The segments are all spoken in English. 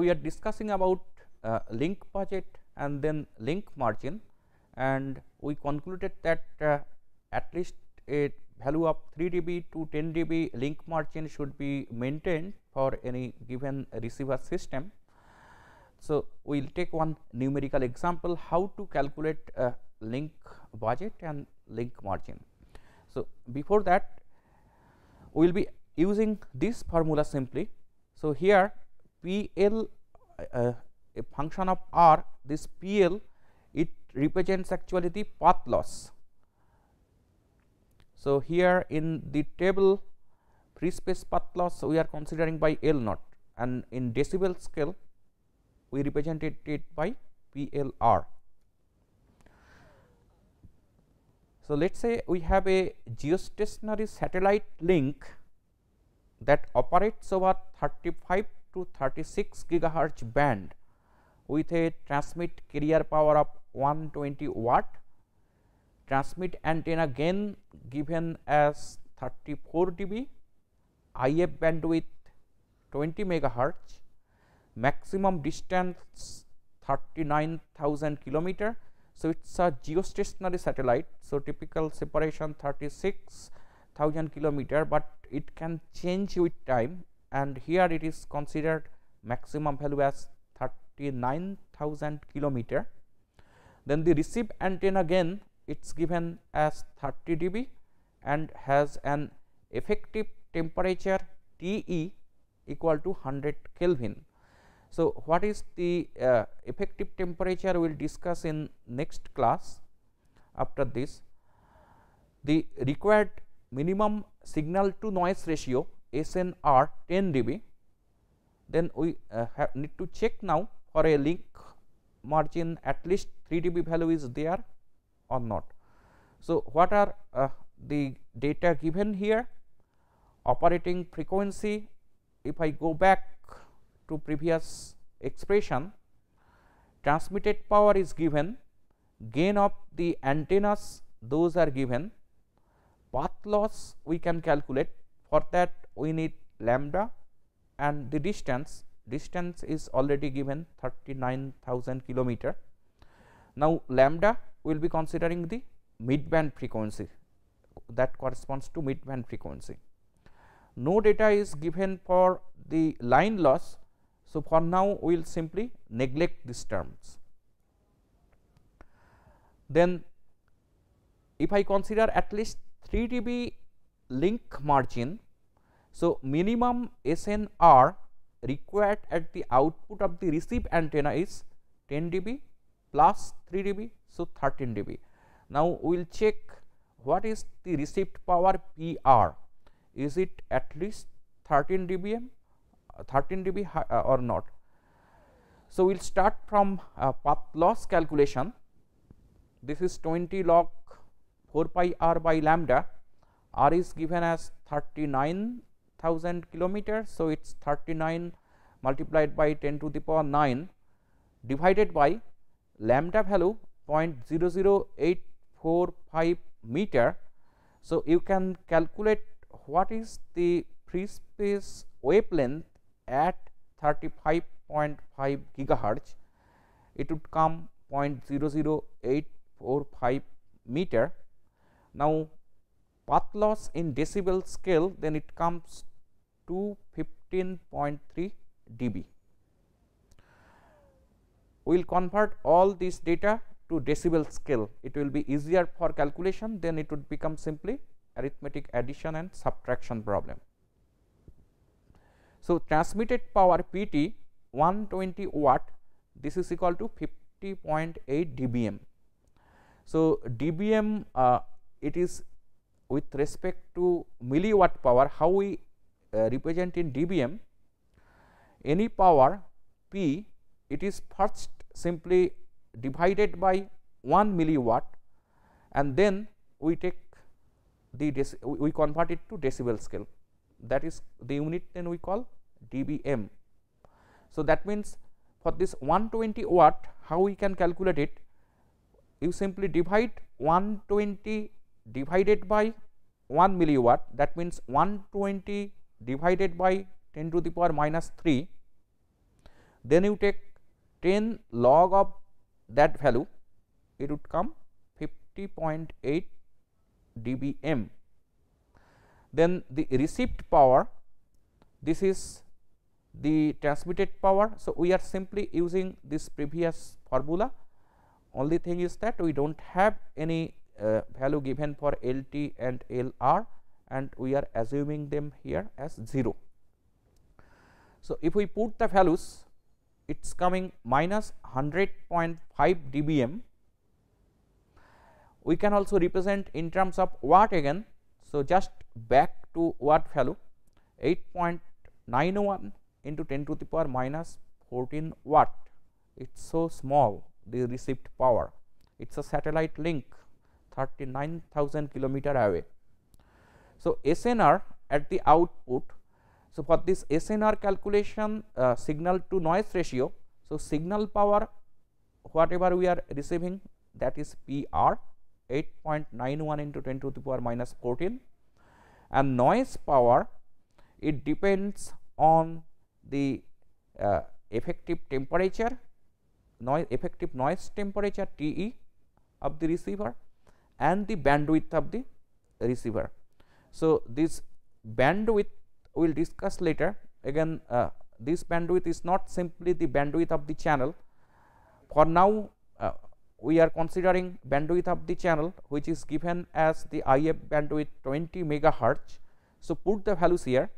We are discussing about uh, link budget and then link margin and we concluded that uh, at least a value of 3 dB to 10 dB link margin should be maintained for any given receiver system. So, we will take one numerical example how to calculate a link budget and link margin. So, before that we will be using this formula simply. So, here P L uh, a function of R this P L it represents actually the path loss. So, here in the table free space path loss we are considering by L naught and in decibel scale we represented it by PLR. So, let us say we have a geostationary satellite link that operates over 35 to 36 gigahertz band with a transmit carrier power of 120 watt, transmit antenna gain given as 34 dB, IF bandwidth 20 megahertz, maximum distance 39,000 kilometer. So, it is a geostationary satellite. So, typical separation 36,000 kilometer, but it can change with time and here it is considered maximum value as 39,000 kilometer. Then the receive antenna gain it is given as 30 dB and has an effective temperature T e equal to 100 Kelvin. So, what is the uh, effective temperature we will discuss in next class after this. The required minimum signal to noise ratio SNR 10 dB, then we uh, need to check now for a link margin at least 3 dB value is there or not. So, what are uh, the data given here? Operating frequency, if I go back to previous expression, transmitted power is given, gain of the antennas those are given, path loss we can calculate for that we need lambda and the distance distance is already given 39000 kilometer. Now, lambda will be considering the mid band frequency that corresponds to mid band frequency. No data is given for the line loss. So, for now we will simply neglect these terms. Then if I consider at least 3 dB link margin. So, minimum SNR required at the output of the receive antenna is 10 dB plus 3 dB. So, 13 dB. Now, we will check what is the received power PR is it at least 13 dBm uh, 13 dB uh, or not. So, we will start from uh, path loss calculation this is 20 log 4 pi r by lambda r is given as 39,000 kilometers. So, it is 39 multiplied by 10 to the power 9 divided by lambda value 0.00845 meter. So, you can calculate what is the free space wavelength at 35.5 gigahertz, it would come 0.00845 meter. Now, path loss in decibel scale then it comes to 15.3 dB. We will convert all this data to decibel scale, it will be easier for calculation then it would become simply arithmetic addition and subtraction problem. So, transmitted power PT 120 watt this is equal to 50.8 dBm. So, dBm uh, it is with respect to milliwatt power how we uh, represent in dBm any power P it is first simply divided by 1 milliwatt and then we take the we convert it to decibel scale that is the unit then we call dBm. So, that means for this 120 watt how we can calculate it you simply divide 120 divided by 1 milliwatt that means 120 divided by 10 to the power minus 3 then you take 10 log of that value it would come 50.8 dBm. Then the received power this is the transmitted power. So, we are simply using this previous formula only thing is that we do not have any uh, value given for L t and L r and we are assuming them here as 0. So, if we put the values it is coming minus 100.5 dBm. We can also represent in terms of watt again. So, just back to watt value 8.91 into 10 to the power minus 14 watt. It is so small the received power. It is a satellite link 39,000 kilometer away. So, SNR at the output. So, for this SNR calculation uh, signal to noise ratio. So, signal power whatever we are receiving that is PR 8.91 into 10 to the power minus 14 and noise power it depends on the uh, effective temperature noise effective noise temperature T e of the receiver and the bandwidth of the receiver. So, this bandwidth we will discuss later again uh, this bandwidth is not simply the bandwidth of the channel for now uh, we are considering bandwidth of the channel which is given as the IF bandwidth 20 megahertz. So, put the values here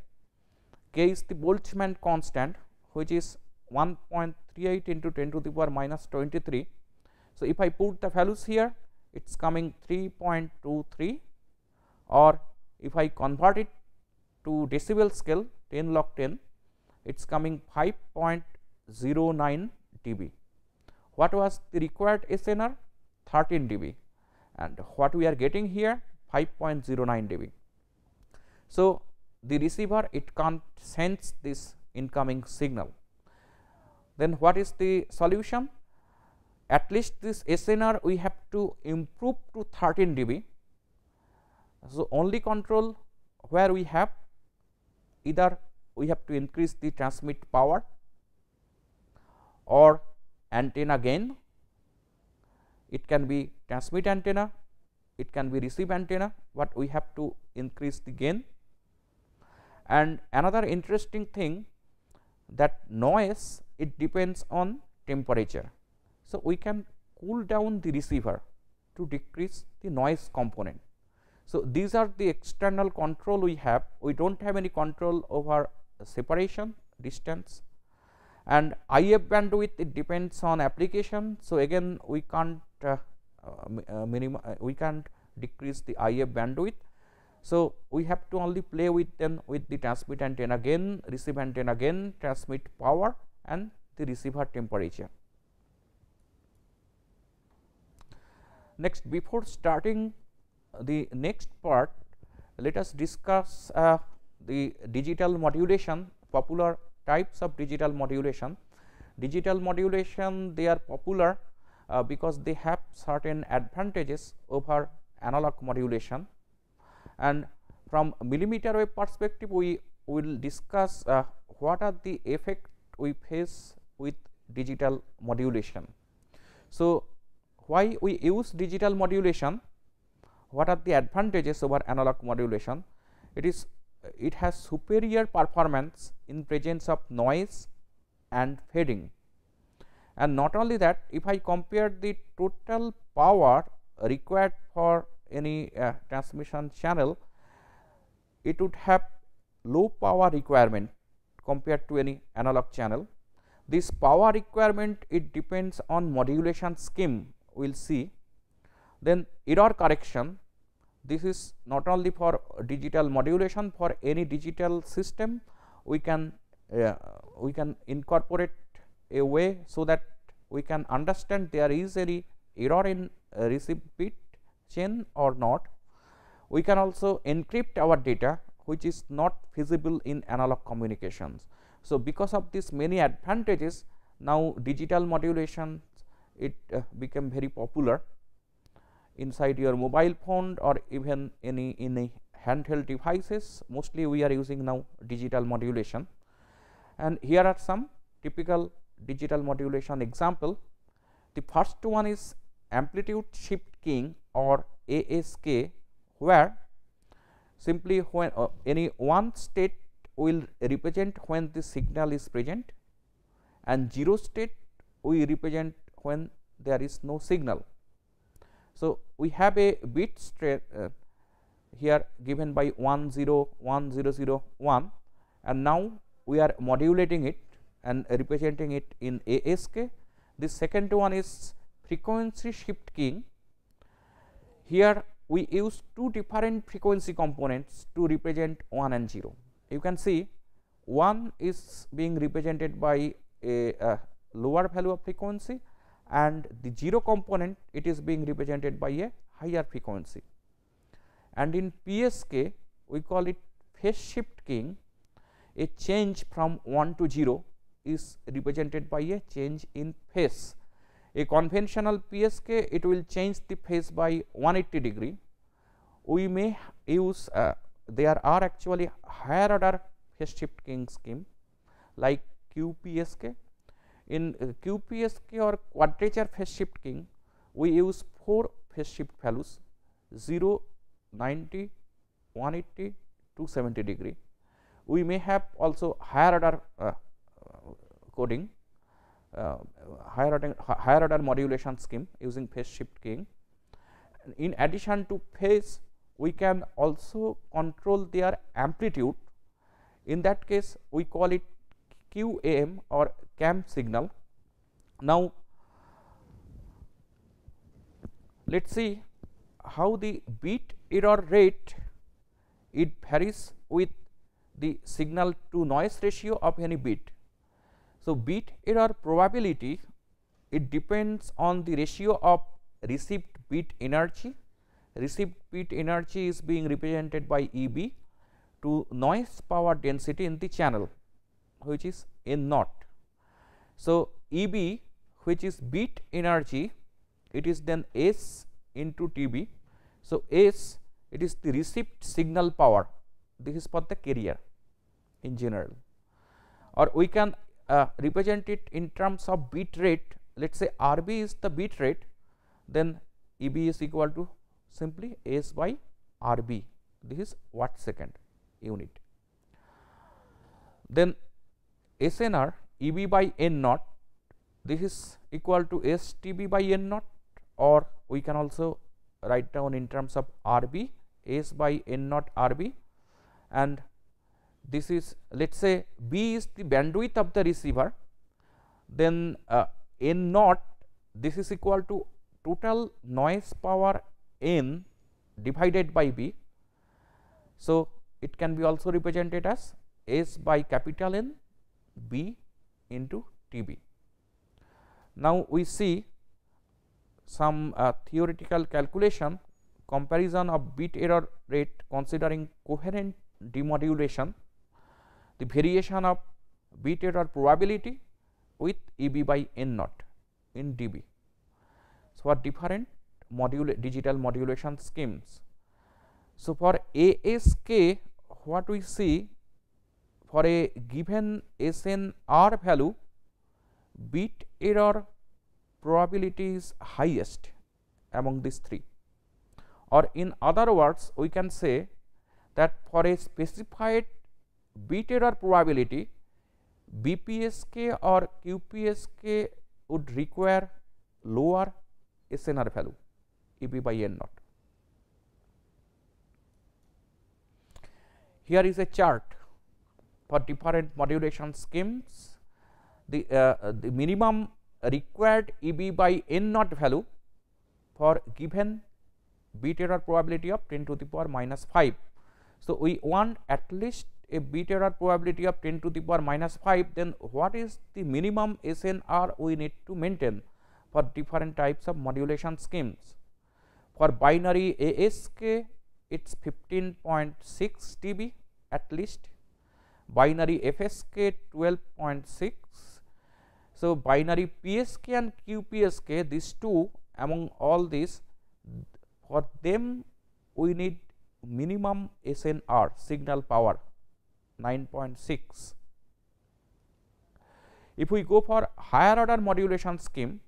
k is the Boltzmann constant which is 1.38 into 10 to the power minus 23. So, if I put the values here it is coming 3.23 or if I convert it to decibel scale 10 log 10 it is coming 5.09 dB. What was the required SNR 13 dB and what we are getting here 5.09 dB. So, the receiver it can't sense this incoming signal. Then what is the solution? At least this SNR we have to improve to 13 dB. So, only control where we have either we have to increase the transmit power or antenna gain. It can be transmit antenna, it can be receive antenna, but we have to increase the gain and another interesting thing that noise it depends on temperature. So, we can cool down the receiver to decrease the noise component. So, these are the external control we have we do not have any control over separation distance and IF bandwidth it depends on application. So, again we can't uh, uh, minima, uh, we can't decrease the IF bandwidth so, we have to only play with them with the transmit antenna gain, receive antenna gain, transmit power and the receiver temperature. Next, before starting the next part, let us discuss uh, the digital modulation, popular types of digital modulation. Digital modulation they are popular uh, because they have certain advantages over analog modulation and from millimeter wave perspective we will discuss uh, what are the effect we face with digital modulation. So, why we use digital modulation? What are the advantages over analog modulation? It is it has superior performance in presence of noise and fading. And not only that if I compare the total power required for any uh, transmission channel, it would have low power requirement compared to any analog channel. This power requirement it depends on modulation scheme we will see. Then error correction this is not only for digital modulation for any digital system we can uh, we can incorporate a way so that we can understand there is any error in uh, receive bit chain or not. We can also encrypt our data which is not feasible in analog communications. So, because of this many advantages now digital modulation it uh, became very popular inside your mobile phone or even any in handheld devices mostly we are using now digital modulation and here are some typical digital modulation example. The first one is amplitude shift keying or ASK where simply when uh, any one state will represent when the signal is present and 0 state we represent when there is no signal. So, we have a bit straight uh, here given by 1 0 1 0 0 1 and now we are modulating it and representing it in ASK. The second one is frequency shift keying. Here we use two different frequency components to represent 1 and 0. You can see 1 is being represented by a, a lower value of frequency and the 0 component it is being represented by a higher frequency. And in PSK we call it phase shift keying a change from 1 to 0 is represented by a change in phase. A conventional PSK it will change the phase by 180 degree. We may use uh, there are actually higher order phase shift keying scheme like QPSK. In uh, QPSK or quadrature phase shift keying we use 4 phase shift values 0, 90, 180, 270 degree we may have also higher order uh, coding uh, higher order higher order modulation scheme using phase shift keying. In addition to phase we can also control their amplitude in that case we call it QAM or CAM signal. Now, let us see how the bit error rate it varies with the signal to noise ratio of any bit. So, bit error probability it depends on the ratio of received bit energy, received bit energy is being represented by E b to noise power density in the channel which is N naught. So, E b which is bit energy it is then S into T b. So, S it is the received signal power this is for the carrier in general or we can uh, represent it in terms of bit rate let us say RB is the bit rate then EB is equal to simply S by RB this is watt second unit. Then SNR EB by N naught this is equal to STB by N naught or we can also write down in terms of RB S by N naught RB and this is let us say B is the bandwidth of the receiver then uh, N naught this is equal to total noise power N divided by B. So, it can be also represented as S by capital N B into T B. Now, we see some uh, theoretical calculation comparison of bit error rate considering coherent demodulation the variation of bit error probability with E b by n naught in dB. So, for different digital modulation schemes. So, for ASK what we see for a given SNR value bit error probability is highest among these three or in other words we can say that for a specified bit error probability BPSK or QPSK would require lower SNR value EB by N naught. Here is a chart for different modulation schemes. The, uh, the minimum required EB by N naught value for given bit error probability of 10 to the power minus 5. So, we want at least a bit error probability of 10 to the power minus 5 then what is the minimum SNR we need to maintain for different types of modulation schemes. For binary ASK it is 15.6 dB at least, binary FSK 12.6. So, binary PSK and QPSK these two among all these for them we need minimum SNR signal power 9.6. If we go for higher order modulation scheme,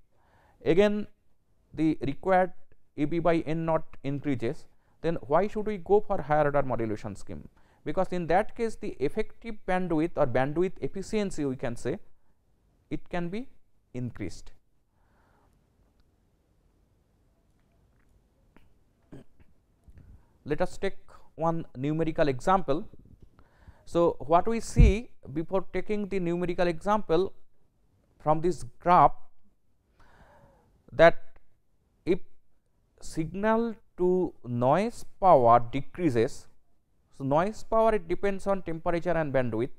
again the required EB by N naught increases, then why should we go for higher order modulation scheme? Because in that case the effective bandwidth or bandwidth efficiency we can say it can be increased. Let us take one numerical example. So, what we see before taking the numerical example from this graph that if signal to noise power decreases. So, noise power it depends on temperature and bandwidth.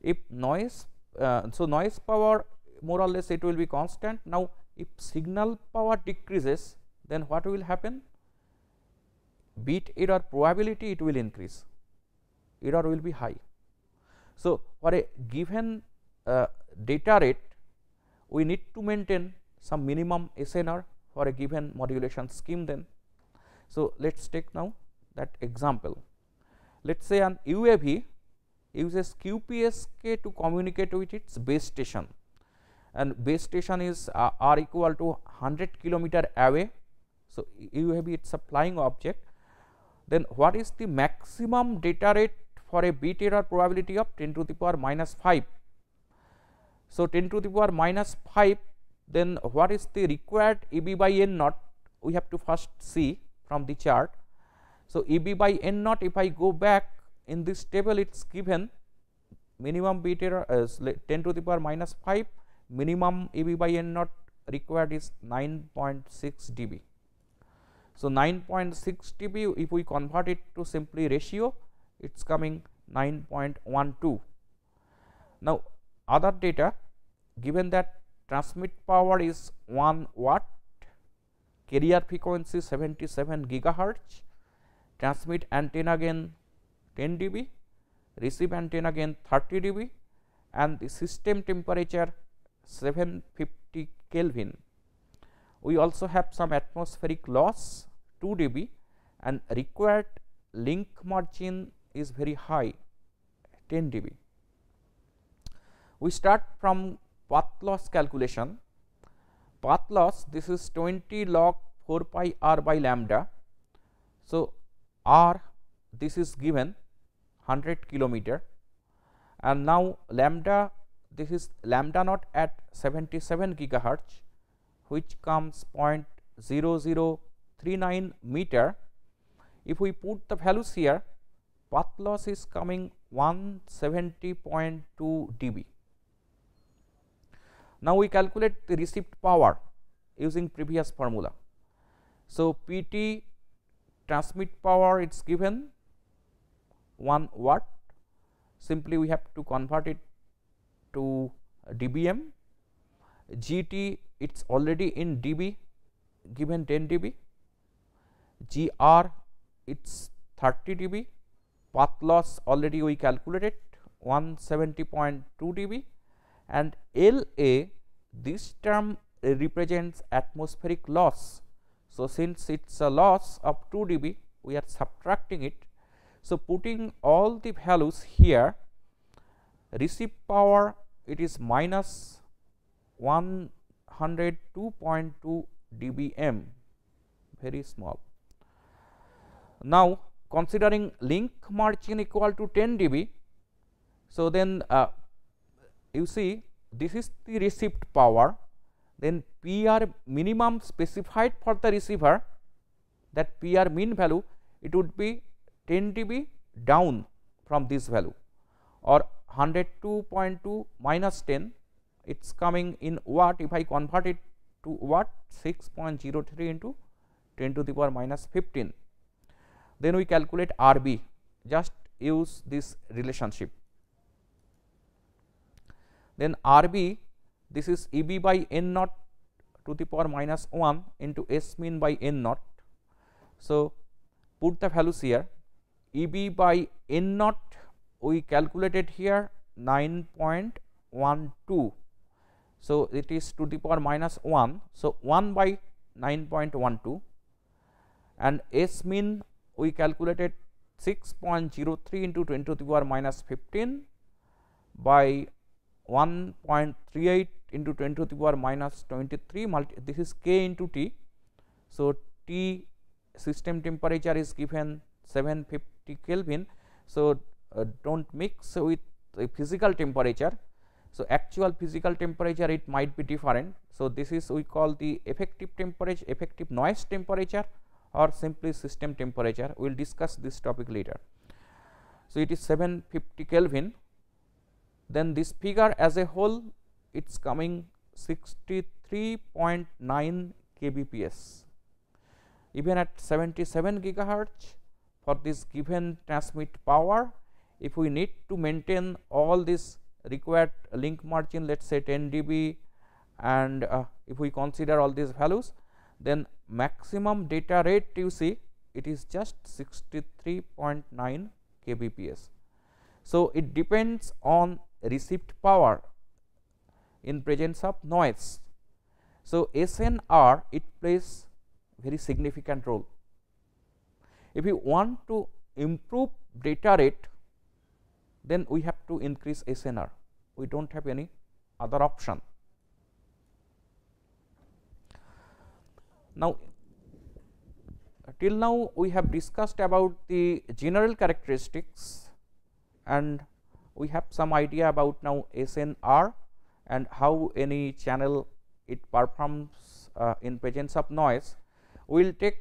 If noise, uh, so noise power more or less it will be constant. Now, if signal power decreases then what will happen? Bit error probability it will increase, error will be high. So, for a given uh, data rate we need to maintain some minimum SNR for a given modulation scheme then. So, let us take now that example. Let us say an UAV uses QPSK to communicate with its base station and base station is uh, r equal to 100 kilometer away. So, UAV it is a flying object then what is the maximum data rate for a bit error probability of 10 to the power minus 5. So, 10 to the power minus 5 then what is the required EB by N naught we have to first see from the chart. So, EB by N naught if I go back in this table it is given minimum bit error as 10 to the power minus 5 minimum EB by N naught required is 9.6 dB. So, 9.6 dB if we convert it to simply ratio it is coming 9.12. Now, other data given that transmit power is 1 watt, carrier frequency 77 gigahertz, transmit antenna gain 10 dB, receive antenna gain 30 dB and the system temperature 750 Kelvin. We also have some atmospheric loss 2 dB and required link margin is very high 10 dB. We start from path loss calculation. Path loss this is 20 log 4 pi r by lambda. So, r this is given 100 kilometer and now lambda this is lambda naught at 77 gigahertz which comes 0.0039 meter. If we put the values here path loss is coming 170.2 dB. Now, we calculate the received power using previous formula. So, P t transmit power it is given. 1 watt simply we have to convert it to dBm. G t it is already in dB given 10 dB. G r it is 30 dB. Path loss already we calculated 170.2 dB. And L A this term represents atmospheric loss. So, since it is a loss of 2 dB we are subtracting it. So, putting all the values here receive power it is minus 102.2 dBm very small. Now, considering link margin equal to 10 dB. So, then uh, you see this is the received power then PR minimum specified for the receiver that PR mean value it would be 10 dB down from this value or 102.2 minus 10 it is coming in watt if I convert it to watt 6.03 into 10 to the power minus 15. Then we calculate RB just use this relationship. Then RB this is EB by N naught to the power minus 1 into S mean by N naught. So, put the values here EB by N naught we calculated here 9.12. So, it is to the power minus 1. So, 1 by 9.12 and S mean we calculated 6.03 into 10 to the power minus 15 by 1.38 into 10 to the power minus 23 multi this is k into t. So, T system temperature is given 750 Kelvin. So, uh, do not mix with the physical temperature. So, actual physical temperature it might be different. So, this is we call the effective temperature effective noise temperature or simply system temperature we will discuss this topic later. So, it is 750 Kelvin then this figure as a whole it is coming 63.9 kbps even at 77 gigahertz for this given transmit power if we need to maintain all this required link margin let us say 10 dB and uh, if we consider all these values then maximum data rate you see it is just 63.9 kbps. So, it depends on received power in presence of noise. So, SNR it plays very significant role. If you want to improve data rate, then we have to increase SNR. We do not have any other option. Now, till now we have discussed about the general characteristics and we have some idea about now SNR and how any channel it performs uh, in presence of noise we will take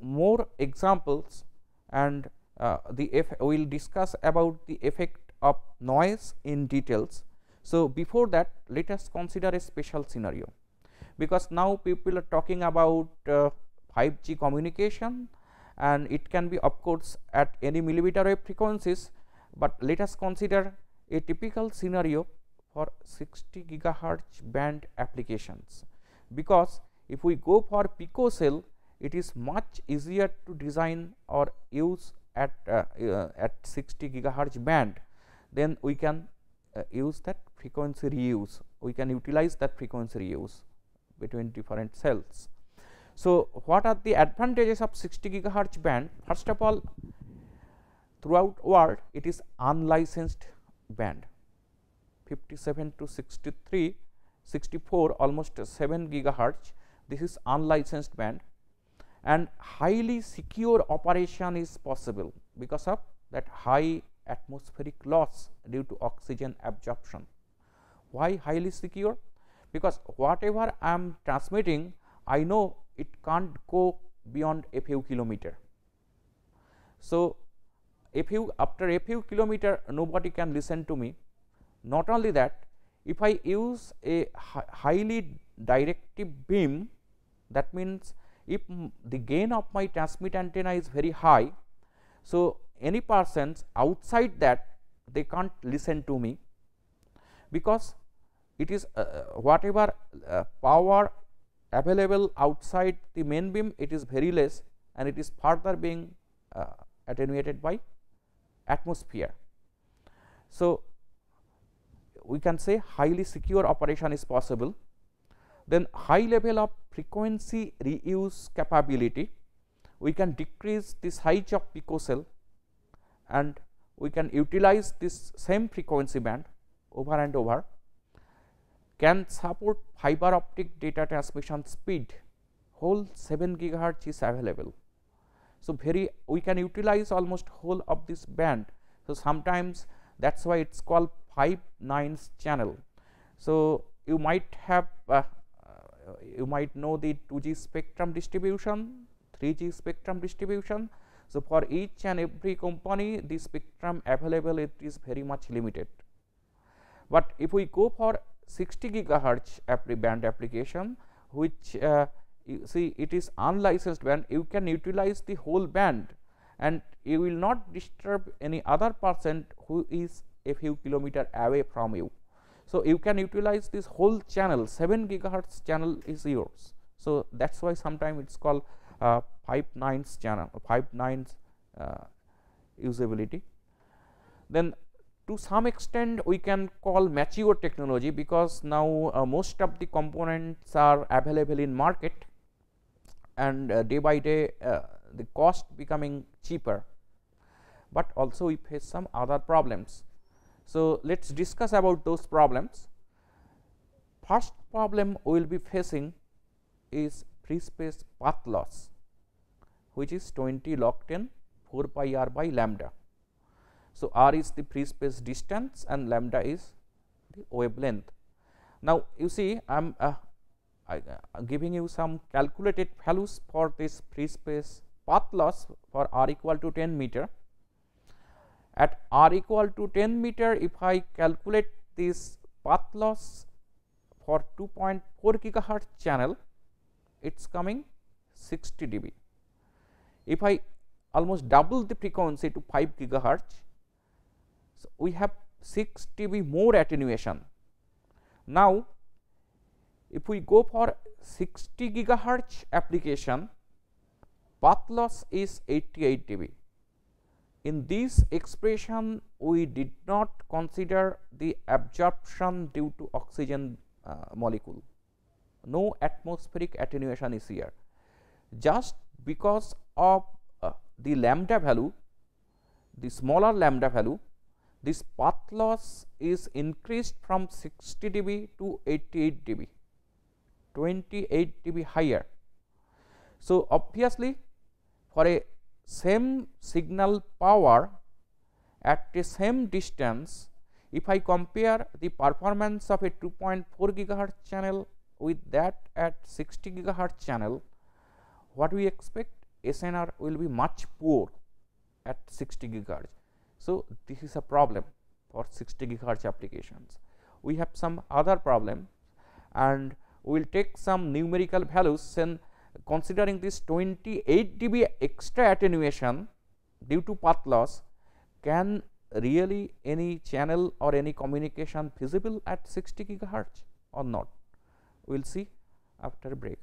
more examples and uh, we will discuss about the effect of noise in details. So, before that let us consider a special scenario because now people are talking about uh, 5G communication and it can be of course at any millimeter wave frequencies, but let us consider a typical scenario for 60 gigahertz band applications. Because if we go for picocell it is much easier to design or use at uh, uh, at 60 gigahertz band. Then we can uh, use that frequency reuse. We can utilize that frequency reuse between different cells. So what are the advantages of 60 gigahertz band? First of all throughout world it is unlicensed band 57 to 63 64 almost 7 gigahertz this is unlicensed band and highly secure operation is possible because of that high atmospheric loss due to oxygen absorption. Why highly secure? Because whatever I am transmitting, I know it can't go beyond a few kilometer. So, a few after a few kilometer nobody can listen to me. Not only that, if I use a highly directive beam that means if the gain of my transmit antenna is very high. So, any persons outside that they can't listen to me because it is uh, uh, whatever uh, power available outside the main beam it is very less and it is further being uh, attenuated by atmosphere. So, we can say highly secure operation is possible then high level of frequency reuse capability, we can decrease the size of picocell and we can utilize this same frequency band over and over, can support fiber optic data transmission speed, whole 7 gigahertz is available. So, very we can utilize almost whole of this band. So, sometimes that is why it is called 5 nines channel. So, you might have uh, you might know the 2G spectrum distribution, 3G spectrum distribution. So, for each and every company the spectrum available it is very much limited. But if we go for 60 gigahertz band application which uh, you see it is unlicensed band you can utilize the whole band and you will not disturb any other person who is a few kilometer away from you. So, you can utilize this whole channel 7 gigahertz channel is yours. So, that is why sometimes it is called uh, 5 nines channel 5 nines uh, usability. Then to some extent we can call mature technology because now uh, most of the components are available in market and uh, day by day uh, the cost becoming cheaper, but also we face some other problems So, let us discuss about those problems. First problem we will be facing is free space path loss which is 20 log 10 4 pi r by lambda. So, r is the free space distance and lambda is the wavelength. Now, you see I am uh, uh, giving you some calculated values for this free space path loss for r equal to 10 meter. At r equal to 10 meter if I calculate this path loss for 2.4 gigahertz channel it is coming 60 dB. If I almost double the frequency to 5 gigahertz, so we have 6 dB more attenuation. Now, if we go for 60 gigahertz application, path loss is 88 dB. In this expression, we did not consider the absorption due to oxygen uh, molecule no atmospheric attenuation is here. Just because of uh, the lambda value, the smaller lambda value, this path loss is increased from 60 dB to 88 dB, 28 dB higher. So, obviously, for a same signal power at the same distance, if I compare the performance of a 2.4 gigahertz channel with that at 60 gigahertz channel what we expect SNR will be much poor at 60 gigahertz. So, this is a problem for 60 gigahertz applications. We have some other problem and we will take some numerical values and considering this 28 dB extra attenuation due to path loss can really any channel or any communication feasible at 60 gigahertz or not we will see after break.